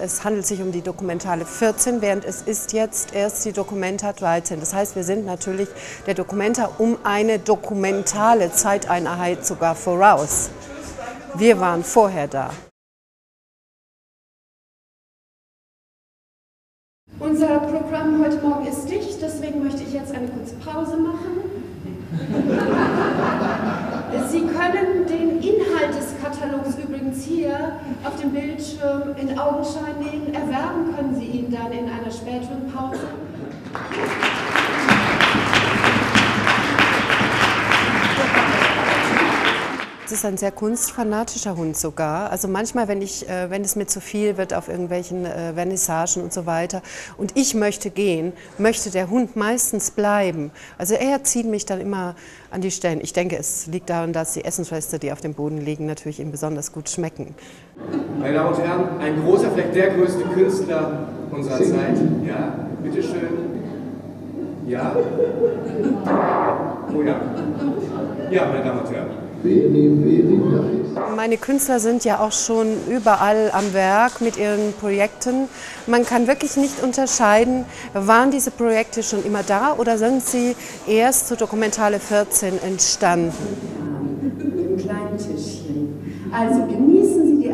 Es handelt sich um die Dokumentale 14, während es ist jetzt erst die Dokumenta 13. Das heißt, wir sind natürlich der Dokumenta um eine dokumentale Zeiteinheit sogar voraus. Wir waren vorher da. Unser Programm heute Morgen ist dicht, deswegen möchte ich jetzt eine kurze Pause machen. Sie können den Inhalt des Katalogs übrigens hier auf dem Bildschirm in Augenschein nehmen. Erwerben können Sie ihn dann in einer späteren Pause. Ist ein sehr kunstfanatischer Hund sogar. Also manchmal, wenn, ich, äh, wenn es mir zu viel wird auf irgendwelchen äh, Vernissagen und so weiter und ich möchte gehen, möchte der Hund meistens bleiben. Also er zieht mich dann immer an die Stellen. Ich denke, es liegt daran, dass die Essensreste, die auf dem Boden liegen, natürlich ihm besonders gut schmecken. Meine Damen und Herren, ein großer, vielleicht der größte Künstler unserer Zeit. Ja, bitteschön. Ja? Oh ja. Ja, meine Damen und Herren. Meine Künstler sind ja auch schon überall am Werk mit ihren Projekten. Man kann wirklich nicht unterscheiden, waren diese Projekte schon immer da oder sind sie erst zu Dokumentale 14 entstanden? Im kleinen Tischchen. Also genießen Sie die